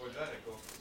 Pues ya recoge.